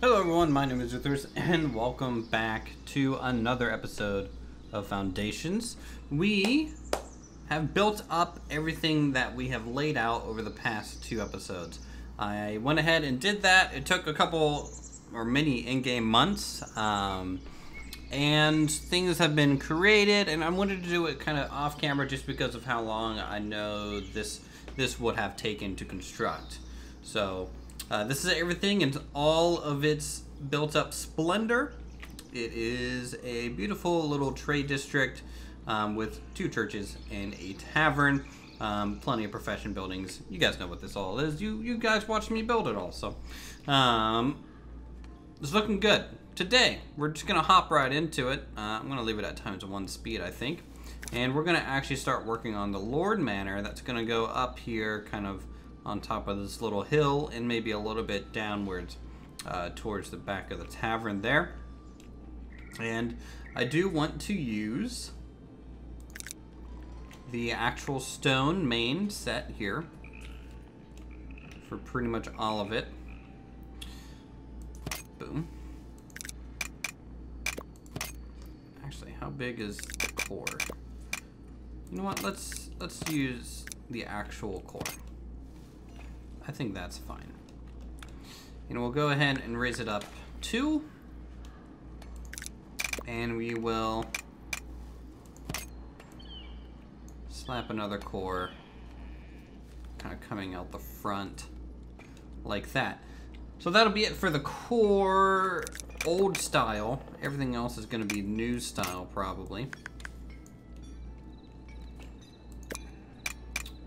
Hello everyone, my name is Uthris, and welcome back to another episode of Foundations. We have built up everything that we have laid out over the past two episodes. I went ahead and did that. It took a couple or many in-game months, um, and things have been created, and I wanted to do it kind of off-camera just because of how long I know this this would have taken to construct. So uh, this is everything in all of its built-up splendor. It is a beautiful little trade district um, with two churches and a tavern. Um, plenty of profession buildings. You guys know what this all is. You you guys watched me build it all, so um, it's looking good. Today we're just gonna hop right into it. Uh, I'm gonna leave it at times one speed, I think, and we're gonna actually start working on the Lord Manor. That's gonna go up here, kind of on top of this little hill, and maybe a little bit downwards uh, towards the back of the tavern there. And I do want to use the actual stone main set here for pretty much all of it. Boom. Actually, how big is the core? You know what? Let's let's use the actual core. I think that's fine. And we'll go ahead and raise it up two, and we will slap another core kind of coming out the front like that. So that'll be it for the core old style. Everything else is going to be new style probably.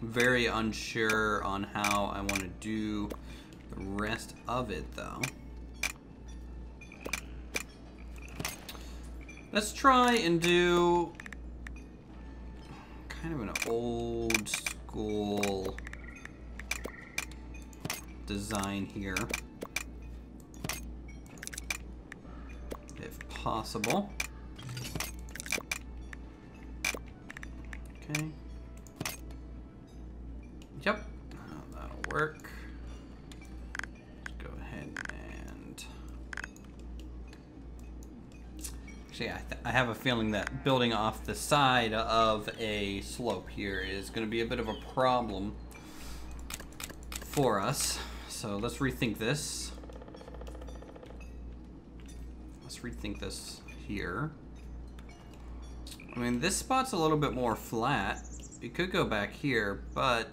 Very unsure on how I want to do the rest of it though. Let's try and do kind of an old school design here. If possible. Okay. Work. Let's go ahead and... Actually, I, I have a feeling that building off the side of a slope here is going to be a bit of a problem for us. So let's rethink this. Let's rethink this here. I mean, this spot's a little bit more flat. It could go back here, but...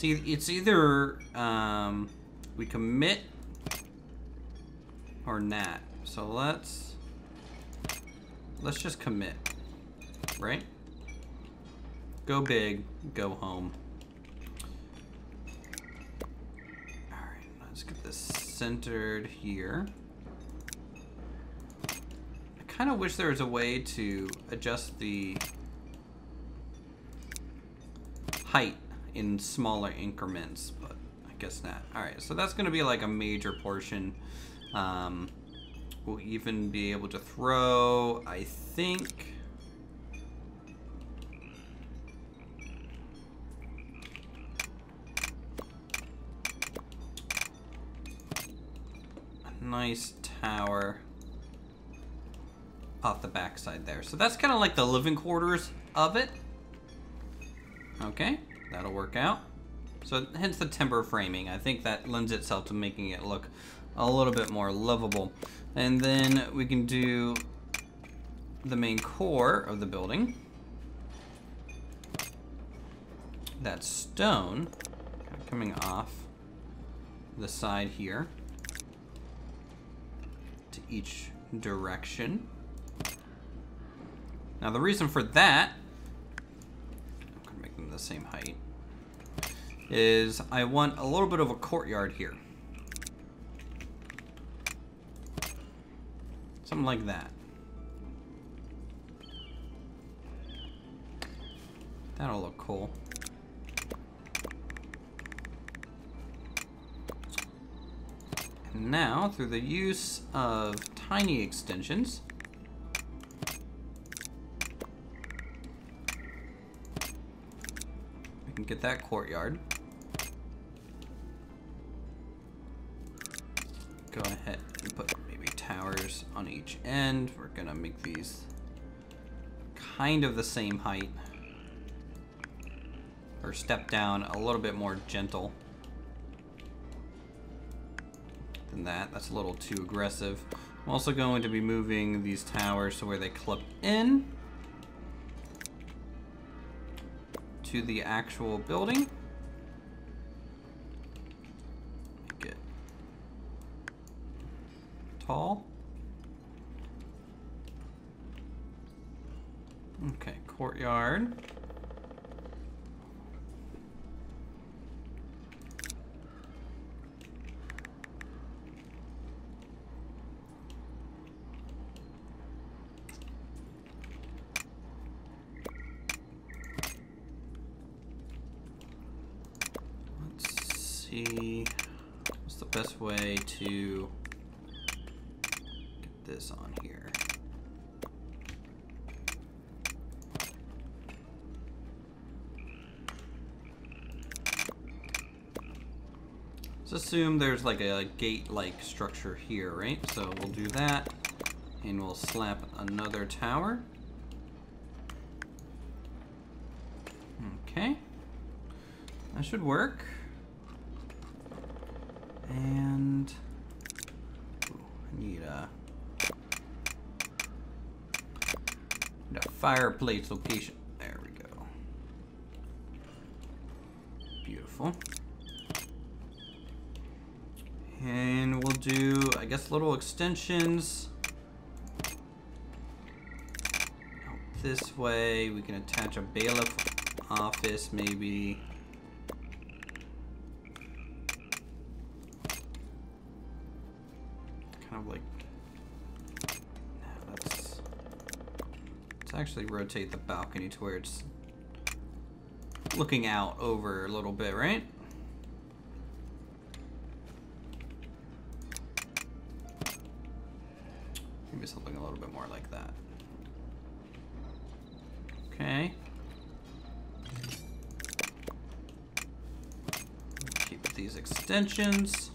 See, it's either um, we commit or not. So let's let's just commit, right? Go big, go home. All right, let's get this centered here. I kind of wish there was a way to adjust the height in smaller increments, but I guess not. All right, so that's gonna be like a major portion. Um, we'll even be able to throw, I think, a nice tower off the backside there. So that's kind of like the living quarters of it. Okay, that'll work out. So hence the timber framing. I think that lends itself to making it look a little bit more livable. And then we can do the main core of the building. That stone coming off the side here to each direction. Now the reason for that, I'm gonna make them the same height, is I want a little bit of a courtyard here. Something like that. That'll look cool. And now, through the use of tiny extensions, Get that courtyard. Go ahead and put maybe towers on each end. We're gonna make these kind of the same height. Or step down a little bit more gentle than that. That's a little too aggressive. I'm also going to be moving these towers to where they clip in. To the actual building. Make it tall. Okay, courtyard. Let's see what's the best way to get this on here. Let's assume there's like a gate-like structure here, right? So we'll do that, and we'll slap another tower. Okay. That should work. And ooh, I need a, need a fireplace location. There we go. Beautiful. And we'll do, I guess, little extensions. Out this way, we can attach a bailiff office, maybe. Kind of like, no, let's, let's actually rotate the balcony to where it's looking out over a little bit, right? Maybe something a little bit more like that. Okay. Keep these extensions.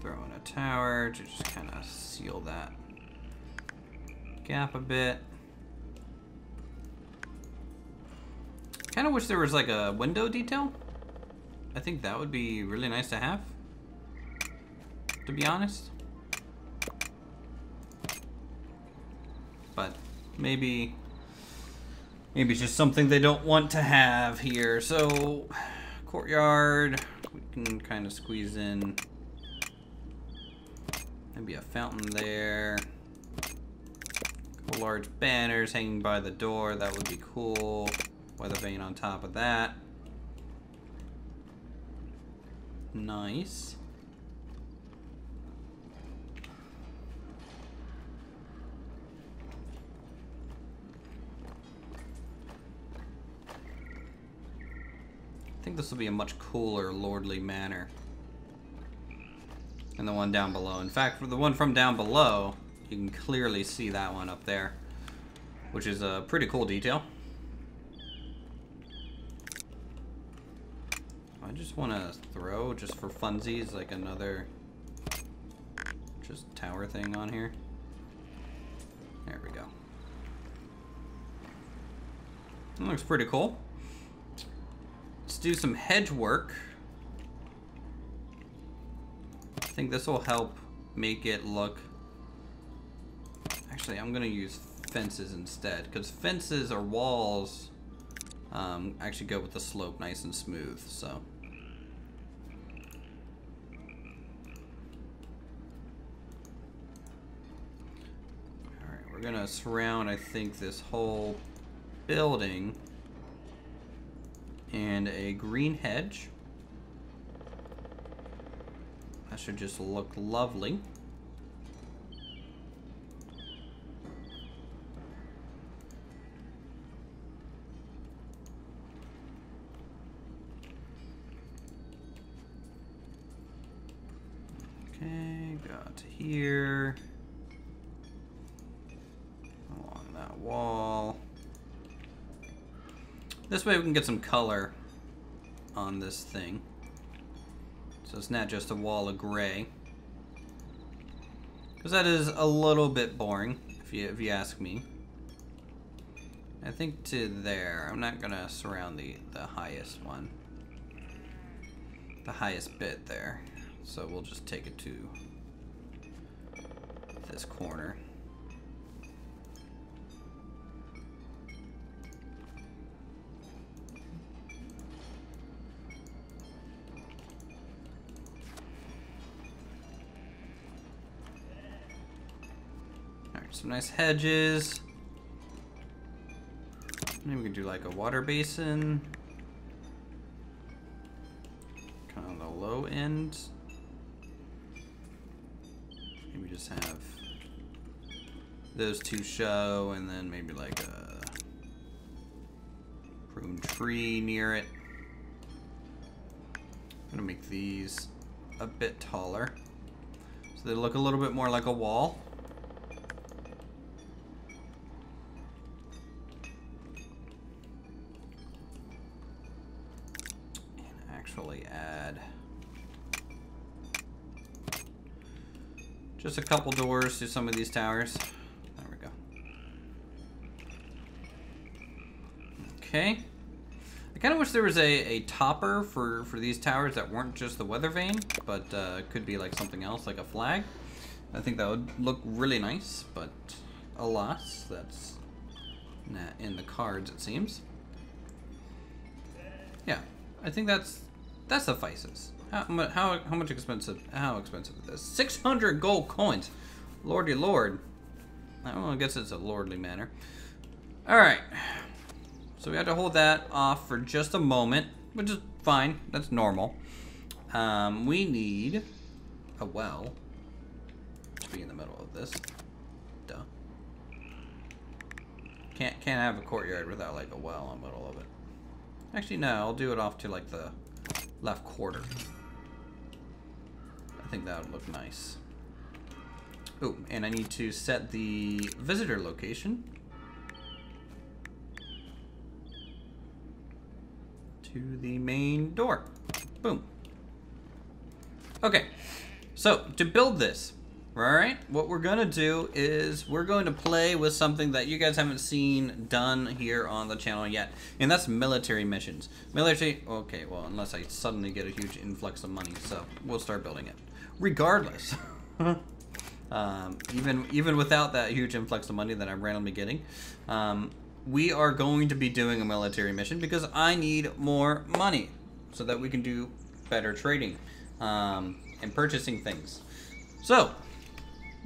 Throw in a tower to just kind of seal that gap a bit. Kind of wish there was like a window detail. I think that would be really nice to have. To be honest. But maybe maybe it's just something they don't want to have here. So courtyard, we can kind of squeeze in maybe a fountain there. Large banners hanging by the door, that would be cool. Weather vane on top of that. Nice. I think this will be a much cooler, lordly manor than the one down below. In fact, for the one from down below, you can clearly see that one up there, which is a pretty cool detail. Just want to throw, just for funsies, like another just tower thing on here. There we go. That looks pretty cool. Let's do some hedge work. I think this will help make it look... Actually, I'm going to use fences instead, because fences or walls um, actually go with the slope nice and smooth, so... We're gonna surround, I think, this whole building and a green hedge. That should just look lovely. Okay, got here. Along that wall. This way we can get some color on this thing. So it's not just a wall of gray. Because that is a little bit boring, if you, if you ask me. I think to there, I'm not gonna surround the, the highest one. The highest bit there. So we'll just take it to this corner. Some nice hedges. Maybe we can do like a water basin. Kind of the low end. Maybe just have those two show and then maybe like a prune tree near it. I'm gonna make these a bit taller. So they look a little bit more like a wall. actually add a couple doors to some of these towers. There we go. Okay. I kind of wish there was a, a topper for, for these towers that weren't just the weather vane, but uh, could be like something else, like a flag. I think that would look really nice, but alas, that's not in the cards, it seems. Yeah, I think that's that suffices. How, how, how much expensive? How expensive is this? 600 gold coins. Lordy lord. I guess it's a lordly manor. Alright. So we have to hold that off for just a moment, which is fine. That's normal. Um, we need a well to be in the middle of this. Duh. Can't, can't have a courtyard without like a well in the middle of it. Actually, no, I'll do it off to like the left quarter. I think that would look nice. Oh, and I need to set the visitor location to the main door. Boom. Okay, so to build this, Alright, what we're to do is we're going to play with something that you guys haven't seen done here on the channel yet, and that's military missions. Military, okay, well, unless I suddenly get a huge influx of money, so we'll start building it. Regardless, um, even, even without that huge influx of money that I'm randomly getting, um, we are going to be doing a military mission because I need more money so that we can do better trading um, and purchasing things. So,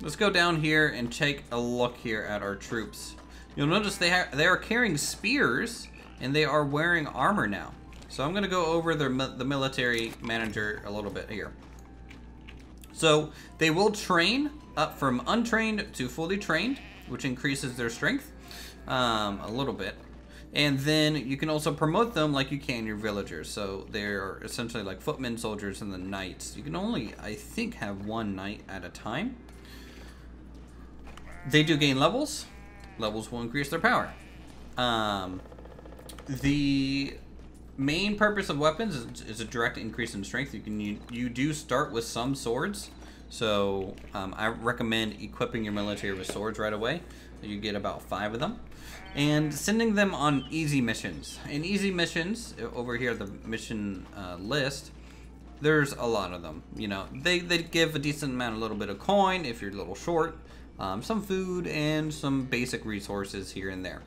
Let's go down here and take a look here at our troops. You'll notice they, they are carrying spears and they are wearing armor now. So I'm going to go over the, the military manager a little bit here. So they will train up from untrained to fully trained, which increases their strength um, a little bit. And then you can also promote them like you can your villagers. So they're essentially like footmen, soldiers, and the knights. You can only, I think, have one knight at a time. They do gain levels. Levels will increase their power. Um, the main purpose of weapons is, is, a direct increase in strength. You can you, you do start with some swords, so um, I recommend equipping your military with swords right away. You get about five of them, and sending them on easy missions. In easy missions, over here the mission uh, list, there's a lot of them. You know, they they give a decent amount, a little bit of coin if you're a little short um, some food, and some basic resources here and there.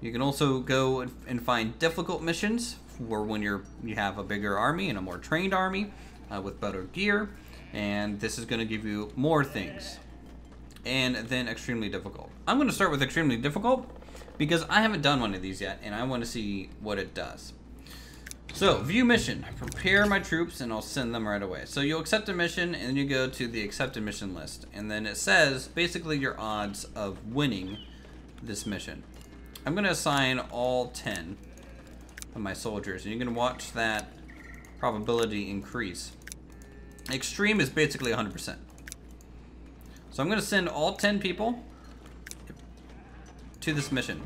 You can also go and find difficult missions for when you're you have a bigger army and a more trained army uh, with better gear, and this is going to give you more things. And then extremely difficult. I'm going to start with extremely difficult because I haven't done one of these yet, and I want to see what it does. So, view mission. Prepare my troops and I'll send them right away. So you'll accept a mission and then you go to the accepted mission list. And then it says basically your odds of winning this mission. I'm going to assign all 10 of my soldiers. And you can watch that probability increase. Extreme is basically 100%. So I'm going to send all 10 people to this mission.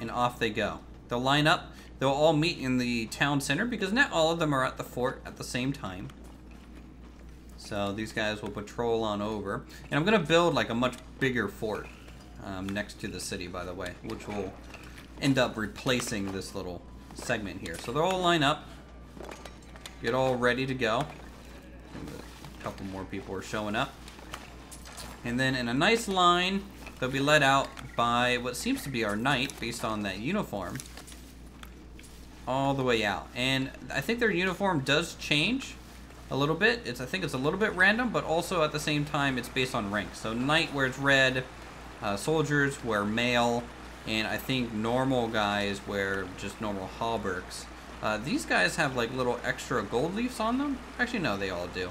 And off they go. They'll line up They'll all meet in the town center because not all of them are at the fort at the same time. So these guys will patrol on over. And I'm going to build like a much bigger fort um, next to the city, by the way, which will end up replacing this little segment here. So they'll all line up, get all ready to go. A couple more people are showing up. And then in a nice line, they'll be led out by what seems to be our knight, based on that uniform, all the way out. And I think their uniform does change a little bit. It's I think it's a little bit random, but also at the same time, it's based on rank. So knight wears red, uh, soldiers wear mail, and I think normal guys wear just normal hauberks. Uh, these guys have like little extra gold leaves on them. Actually, no, they all do.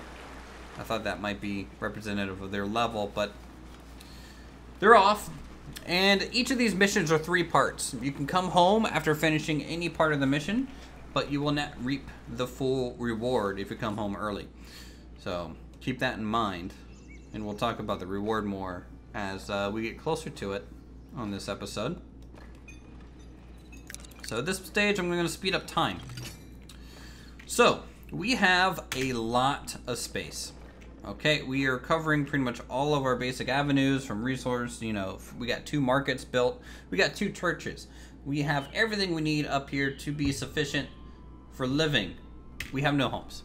I thought that might be representative of their level, but they're off. And each of these missions are three parts. You can come home after finishing any part of the mission, but you will not reap the full reward if you come home early. So keep that in mind, and we'll talk about the reward more as uh, we get closer to it on this episode. So at this stage, I'm going to speed up time. So, we have a lot of space. Okay, we are covering pretty much all of our basic avenues from resource, you know, we got two markets built, we got two churches. We have everything we need up here to be sufficient for living. We have no homes.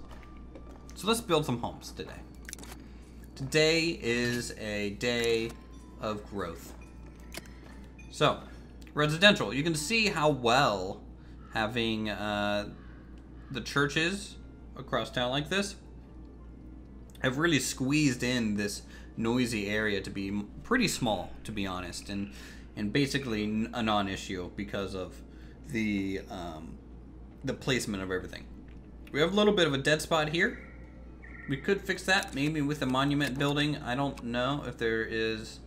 So let's build some homes today. Today is a day of growth. So, residential. You can see how well having uh, the churches across town like this have really squeezed in this noisy area to be pretty small, to be honest, and and basically a non-issue because of the um, the placement of everything. We have a little bit of a dead spot here. We could fix that maybe with a monument building. I don't know if there is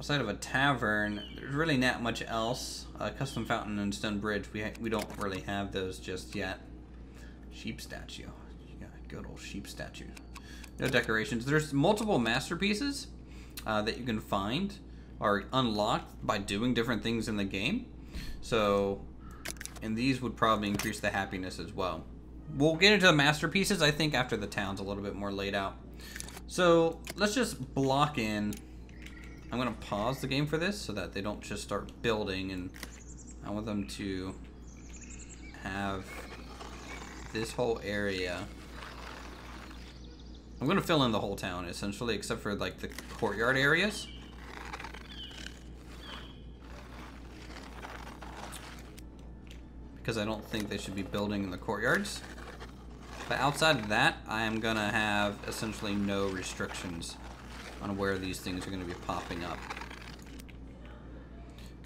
outside of a tavern. There's really not much else. A custom fountain and stone bridge. We we don't really have those just yet. Sheep statue. A good old sheep statue. No decorations. There's multiple masterpieces uh, that you can find are unlocked by doing different things in the game. So, and these would probably increase the happiness as well. We'll get into the masterpieces, I think, after the town's a little bit more laid out. So, let's just block in. I'm going to pause the game for this so that they don't just start building and I want them to have this whole area I'm gonna fill in the whole town, essentially, except for, like, the courtyard areas. Because I don't think they should be building in the courtyards. But outside of that, I am gonna have essentially no restrictions on where these things are gonna be popping up.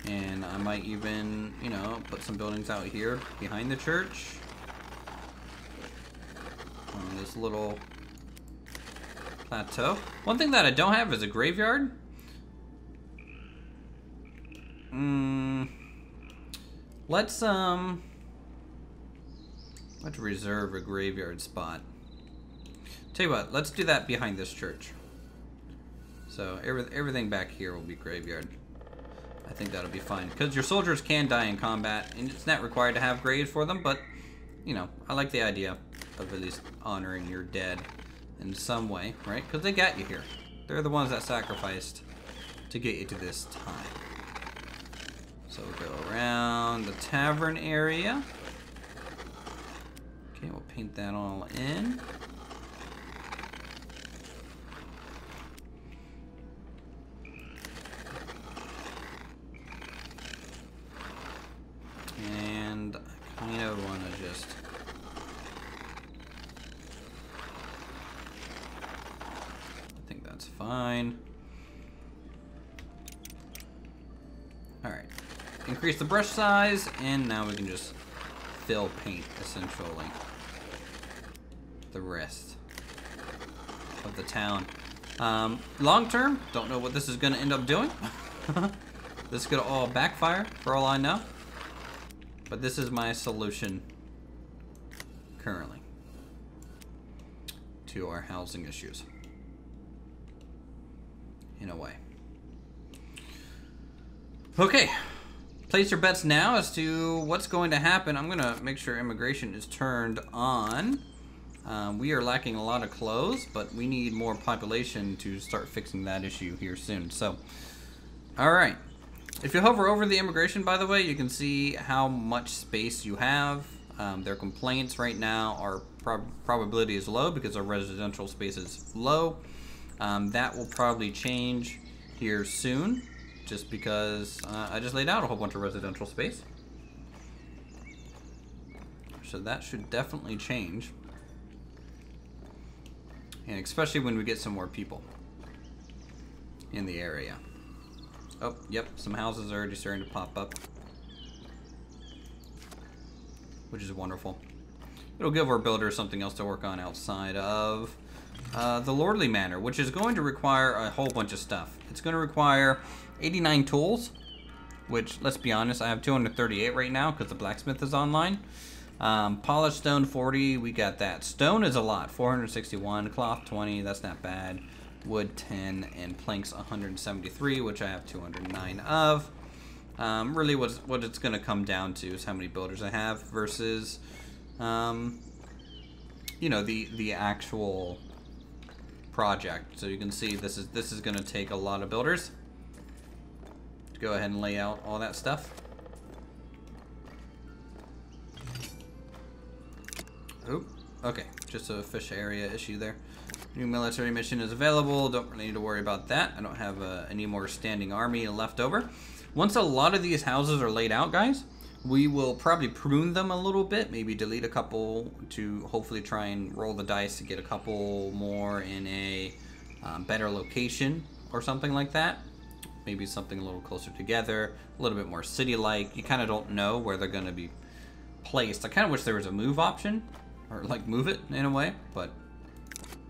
And I might even, you know, put some buildings out here behind the church. On this little plateau. One thing that I don't have is a graveyard. Hmm. Let's, um... Let's reserve a graveyard spot. Tell you what, let's do that behind this church. So every, everything back here will be graveyard. I think that'll be fine. Because your soldiers can die in combat, and it's not required to have graves for them, but, you know, I like the idea of at least honoring your dead in some way, right? Because they got you here. They're the ones that sacrificed to get you to this time. So we'll go around the tavern area. Okay, we'll paint that all in. And I kind of want to just fine. Alright. Increase the brush size, and now we can just fill paint, essentially. The rest of the town. Um, long term, don't know what this is going to end up doing. this could all backfire, for all I know. But this is my solution currently to our housing issues in a way. Okay, place your bets now as to what's going to happen. I'm gonna make sure immigration is turned on. Um, we are lacking a lot of clothes, but we need more population to start fixing that issue here soon. So, all right. If you hover over the immigration, by the way, you can see how much space you have. Um, their complaints right now are prob probability is low because our residential space is low. Um, that will probably change here soon, just because uh, I just laid out a whole bunch of residential space. So that should definitely change. And especially when we get some more people in the area. Oh, yep, some houses are already starting to pop up. Which is wonderful. It'll give our builders something else to work on outside of uh, the Lordly Manor, which is going to require a whole bunch of stuff. It's going to require 89 tools, which, let's be honest, I have 238 right now because the blacksmith is online. Um, polished stone 40, we got that. Stone is a lot, 461. Cloth 20, that's not bad. Wood 10, and planks 173, which I have 209 of. Um, really, what what it's going to come down to is how many builders I have versus, um, you know, the the actual project. So you can see this is this is going to take a lot of builders to go ahead and lay out all that stuff. Oop. Okay, just a fish area issue there. New military mission is available. Don't really need to worry about that. I don't have uh, any more standing army left over. Once a lot of these houses are laid out, guys, we will probably prune them a little bit. Maybe delete a couple to hopefully try and roll the dice to get a couple more in a um, better location or something like that. Maybe something a little closer together, a little bit more city-like. You kind of don't know where they're going to be placed. I kind of wish there was a move option or like move it in a way, but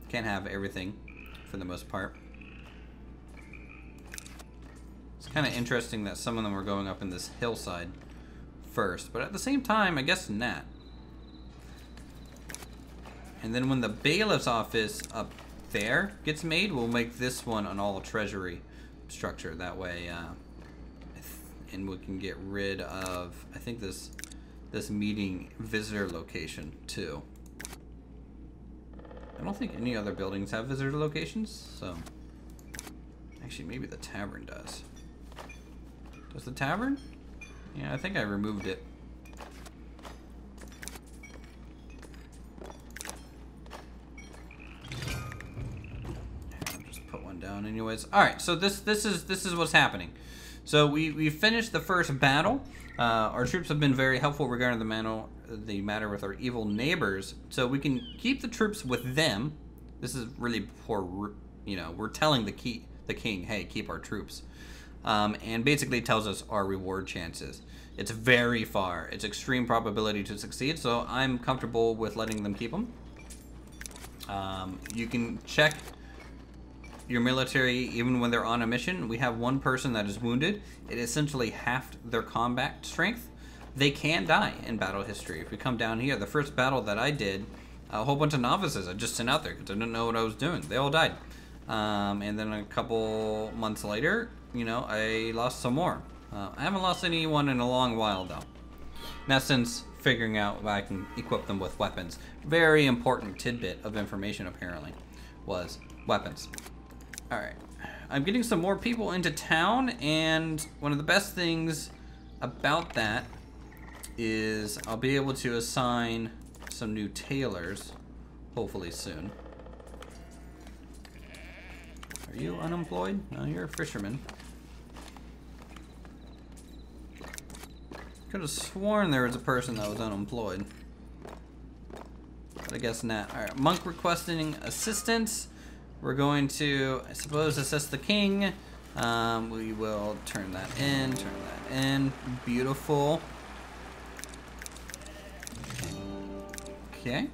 can't have everything for the most part. It's kind of interesting that some of them are going up in this hillside first, but at the same time, I guess not. And then when the bailiff's office up there gets made, we'll make this one an all treasury structure. That way, uh, and we can get rid of, I think this this meeting visitor location too. I don't think any other buildings have visitor locations, so... Actually, maybe the tavern does. Does the tavern? Yeah, I think I removed it. Just put one down anyways. Alright, so this this is this is what's happening. So we, we finished the first battle. Uh, our troops have been very helpful regarding the matter, the matter with our evil neighbors. So we can keep the troops with them. This is really poor, you know, we're telling the key, the king, hey, keep our troops. Um, and basically tells us our reward chances. It's very far. It's extreme probability to succeed, so I'm comfortable with letting them keep them. Um, you can check your military, even when they're on a mission, we have one person that is wounded. It essentially halved their combat strength. They can die in battle history. If we come down here, the first battle that I did, a whole bunch of novices I just sent out there because I didn't know what I was doing. They all died. Um, and then a couple months later, you know, I lost some more. Uh, I haven't lost anyone in a long while, though. Now, since figuring out I can equip them with weapons. Very important tidbit of information, apparently, was weapons. Alright. I'm getting some more people into town, and one of the best things about that is I'll be able to assign some new tailors, hopefully soon. Are you unemployed? No, you're a fisherman. Could have sworn there was a person that was unemployed. But I guess not. Alright, monk requesting assistance. We're going to, I suppose, assist the king. Um, we will turn that in, turn that in. Beautiful. Okay.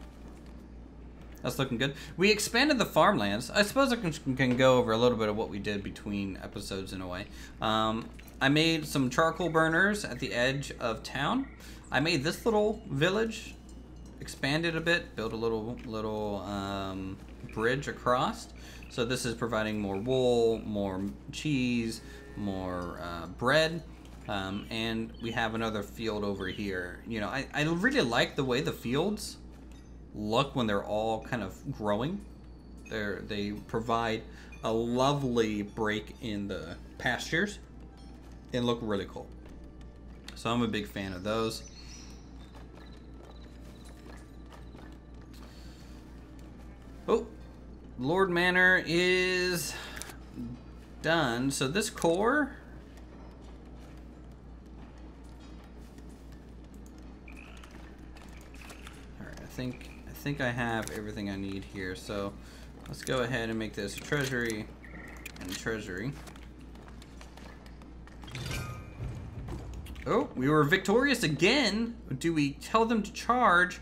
That's looking good. We expanded the farmlands. I suppose I can, can, go over a little bit of what we did between episodes in a way. Um, I made some charcoal burners at the edge of town. I made this little village, expanded a bit, built a little little um, bridge across. So this is providing more wool, more cheese, more uh, bread. Um, and we have another field over here. You know, I, I really like the way the fields look when they're all kind of growing. They're, they provide a lovely break in the pastures and look really cool. So I'm a big fan of those. Oh, Lord Manor is done. So this core... Think, I think I have everything I need here. So let's go ahead and make this treasury and treasury. Oh, we were victorious again. Do we tell them to charge?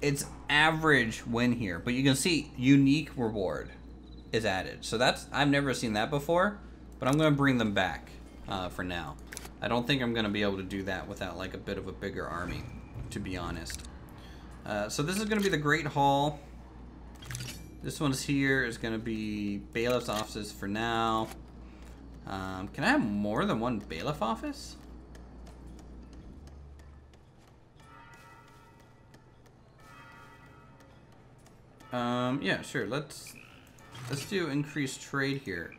It's average win here, but you can see unique reward is added. So that's, I've never seen that before, but I'm to bring them back uh, for now. I don't think I'm to be able to do that without like a bit of a bigger army, to be honest. Uh, so this is to be the Great Hall. This one's here is to be bailiff's offices for now. Um, can I have more than one bailiff office? Um, yeah, sure. Let's let's do increased trade here.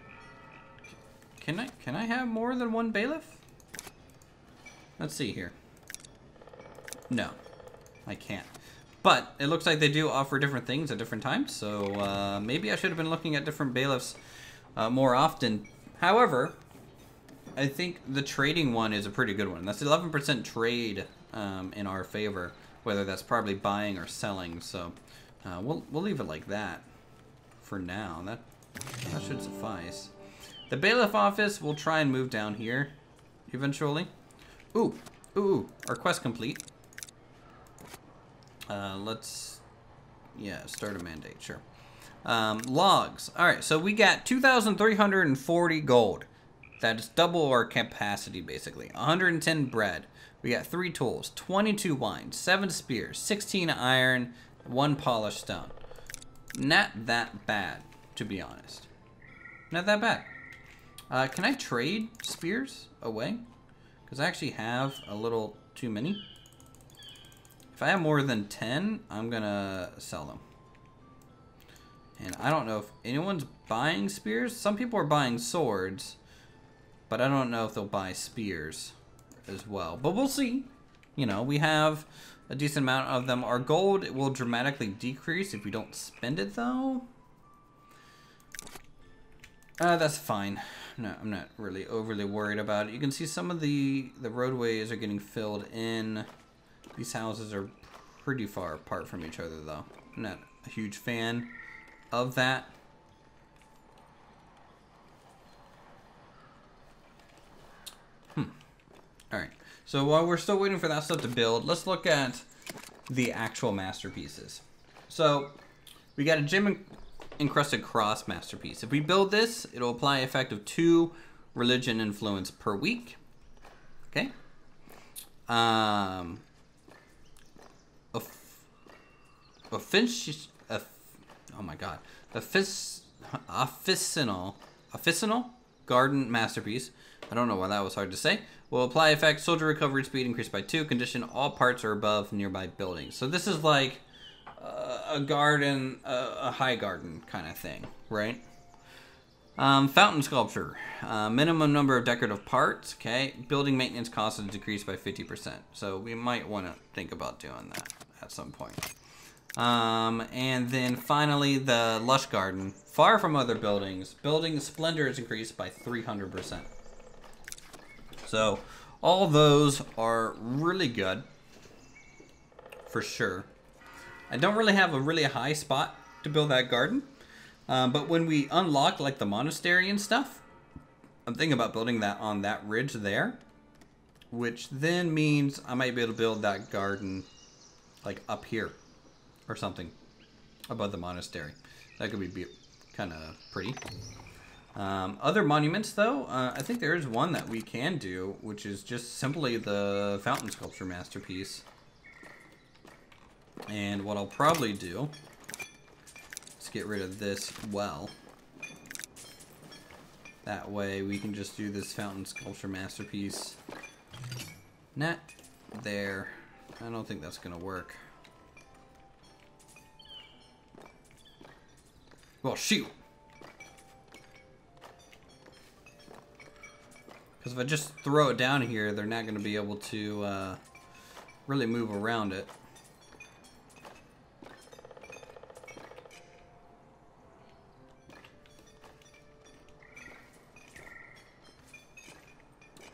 Can I can I have more than one bailiff? Let's see here. No, I can't. But it looks like they do offer different things at different times, so uh, maybe I should have been looking at different bailiffs uh, more often. However, I think the trading one is a pretty good one. That's 11% trade um, in our favor, whether that's probably buying or selling. So uh, we'll, we'll leave it like that for now. That, that should suffice. The bailiff office, we'll try and move down here eventually. Ooh, ooh, our quest complete. Uh, let's, yeah, start a mandate, sure. Um, logs. All right, so we got 2,340 gold. That's double our capacity, basically. 110 bread. We got three tools, 22 wine, seven spears, 16 iron, one polished stone. Not that bad, to be honest. Not that bad. Uh, can I trade spears away? Because I actually have a little too many. If I have more than 10, I'm going to sell them. And I don't know if anyone's buying spears. Some people are buying swords. But I don't know if they'll buy spears as well. But we'll see. You know, we have a decent amount of them. are gold It will dramatically decrease if we don't spend it, though. Uh, that's fine. No, I'm not really overly worried about it. You can see some of the, the roadways are getting filled in. These houses are pretty far apart from each other, though. I'm not a huge fan of that. Hmm. Alright. So while we're still waiting for that stuff to build, let's look at the actual masterpieces. So we got a gem encrusted cross masterpiece. If we build this, it'll apply effect of two religion influence per week. Okay. Um. Offic oh my god. Offic officinal officinal garden masterpiece. I don't know why that was hard to say. Will apply effect soldier recovery speed increased by two. Condition all parts are above nearby buildings. So this is like uh, a garden, uh, a high garden kind of thing, right? Um, fountain sculpture. Uh, minimum number of decorative parts. Okay. Building maintenance costs is decreased by 50%. So we might want to think about doing that at some point. Um, and then finally, the lush garden. Far from other buildings, building splendor is increased by 300%. So all those are really good, for sure. I don't really have a really high spot to build that garden. Um, but when we unlock like the monastery and stuff, I'm thinking about building that on that ridge there. Which then means I might be able to build that garden like up here or something above the monastery. That could be kind of pretty. Um, other monuments, though, uh, I think there is one that we can do, which is just simply the fountain sculpture masterpiece. And what I'll probably do is get rid of this well. That way we can just do this fountain sculpture masterpiece Net there. I don't think that's gonna work. Well, shoot! Because if I just throw it down here, they're not going to be able to uh, really move around it.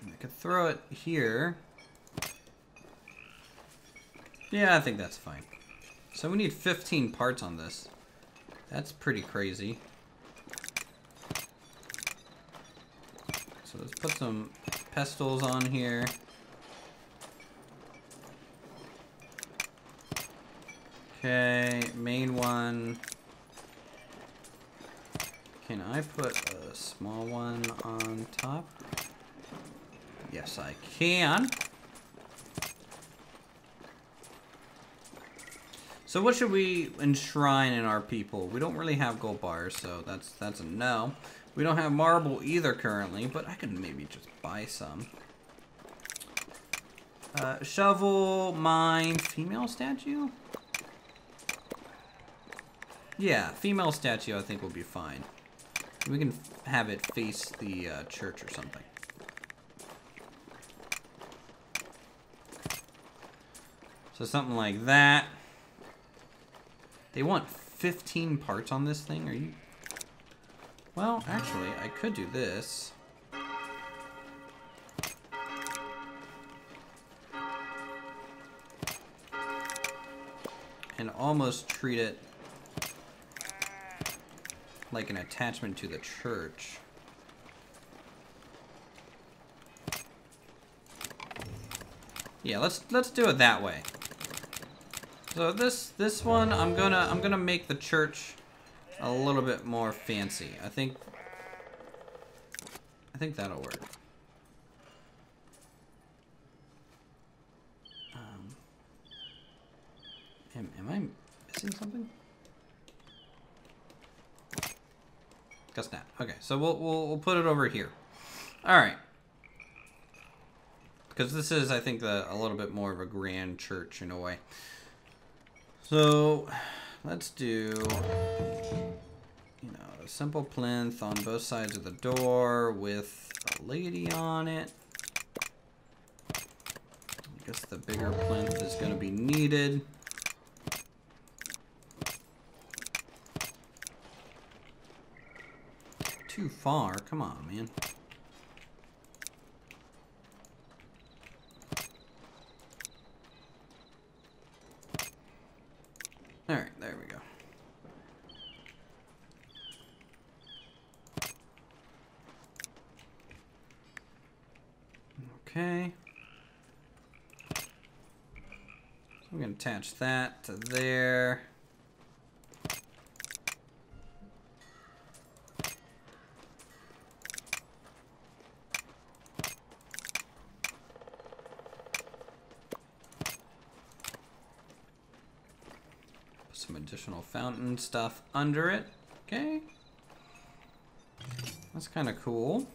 I could throw it here. Yeah, I think that's fine. So we need 15 parts on this. That's pretty crazy. So let's put some pedestals on here. Okay, main one. Can I put a small one on top? Yes, I can. So what should we enshrine in our people? We don't really have gold bars, so that's that's a no. We don't have marble either currently, but I could maybe just buy some. Uh, shovel, mine, female statue? Yeah, female statue I think will be fine. We can have it face the uh, church or something. So something like that. They want 15 parts on this thing? Are you... Well, actually, I could do this. And almost treat it like an attachment to the church. Yeah, let's let's do it that way. So this this one I'm gonna I'm gonna make the church a little bit more fancy. I think I think that'll work. Um, am, am I missing something? Guess not. Okay, so we'll, we'll, we'll put it over here. All right. Because this is, I think, the, a little bit more of a grand church in a way. So, let's do, you know, a simple plinth on both sides of the door with a lady on it. I guess the bigger plinth is going to be needed. Too far. Come on, man. Alright, there we go. Okay. So to attach that to there. Additional fountain stuff under it. Okay. That's kind of cool.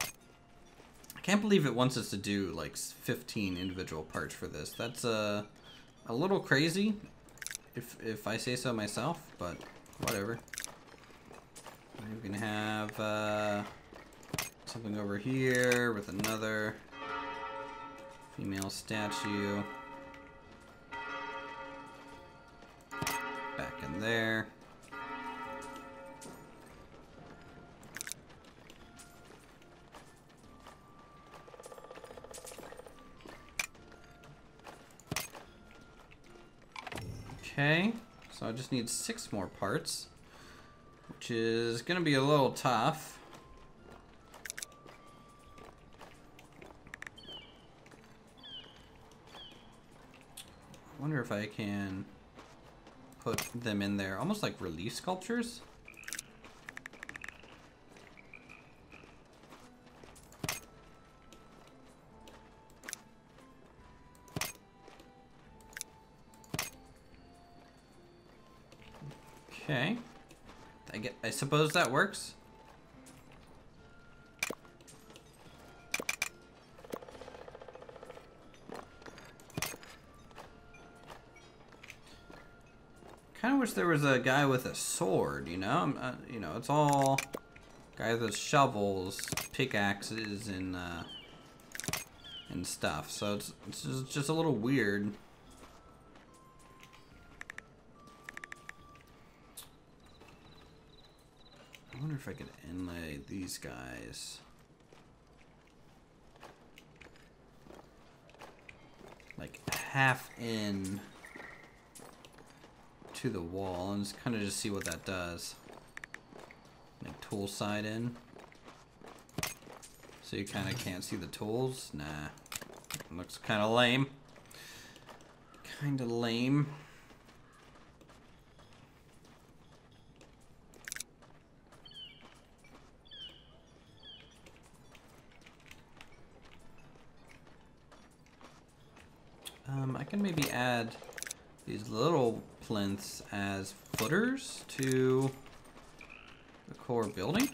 I can't believe it wants us to do like 15 individual parts for this. That's uh, a little crazy, if, if I say so myself, but whatever. We can have uh, something over here with another female statue. Okay, so I just need six more parts, which is going to be a little tough. I wonder if I can put them in there, almost like relief sculptures. suppose that works? Kind of wish there was a guy with a sword, you know? Uh, you know, it's all guys with shovels, pickaxes, and, uh, and stuff. So it's, it's just, just a little weird. These guys. Like half in to the wall and just kind of just see what that does. Like tool side in. So you kind of can't see the tools? Nah. Looks kind of lame. Kind of lame. Um, I can maybe add these little plinths as footers to the core building.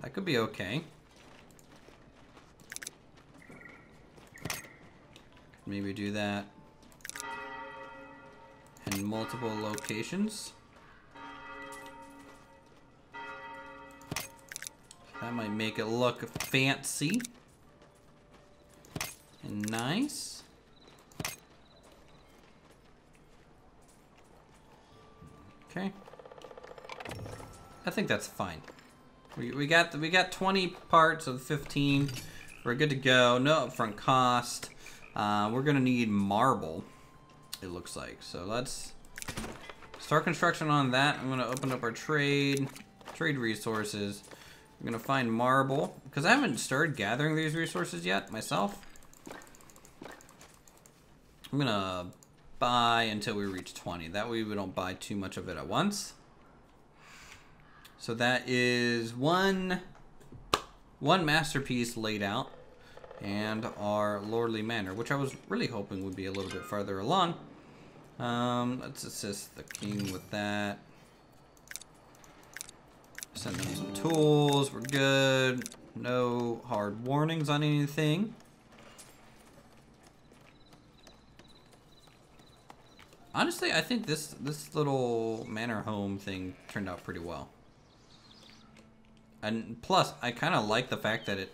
That could be okay. Maybe do that in multiple locations. That might make it look fancy nice. Okay. I think that's fine. We, we got we got 20 parts of 15. We're good to go. No upfront cost. Uh, we're gonna need marble. It looks like. So let's start construction on that. I'm gonna open up our trade trade resources. We're gonna find marble because I haven't started gathering these resources yet myself. I'm gonna buy until we reach 20. That way we don't buy too much of it at once. So that is one one masterpiece laid out and our lordly manor, which I was really hoping would be a little bit farther along. Um, let's assist the king with that. Send them some tools. We're good. No hard warnings on anything. Honestly, I think this this little manor home thing turned out pretty well. And plus, I kind of like the fact that it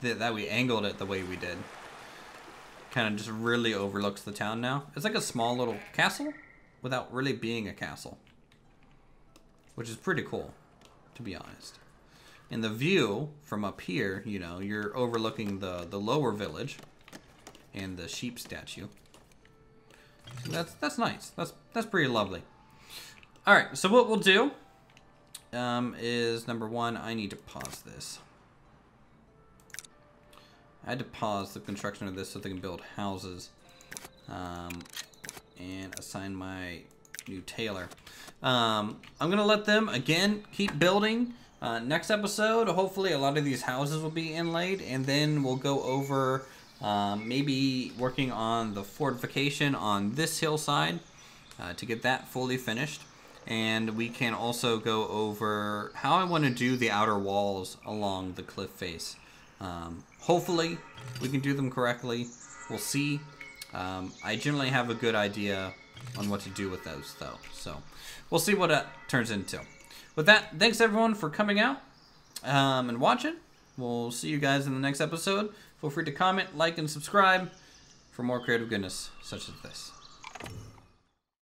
that, that we angled it the way we did. Kind of just really overlooks the town now. It's like a small little castle without really being a castle. Which is pretty cool, to be honest. And the view from up here, you know, you're overlooking the, the lower village and the sheep statue. That's that's nice. That's that's pretty lovely. All right, so what we'll do um, is number one, I need to pause this. I had to pause the construction of this so they can build houses um, and assign my new tailor. Um, I'm going to let them, again, keep building. Uh, next episode, hopefully a lot of these houses will be inlaid, and then we'll go over um, maybe working on the fortification on this hillside uh, to get that fully finished. And we can also go over how I want to do the outer walls along the cliff face. Um, hopefully, we can do them correctly. We'll see. Um, I generally have a good idea on what to do with those, though. So, we'll see what it turns into. With that, thanks everyone for coming out um, and watching. We'll see you guys in the next episode. Feel free to comment, like, and subscribe for more creative goodness such as this.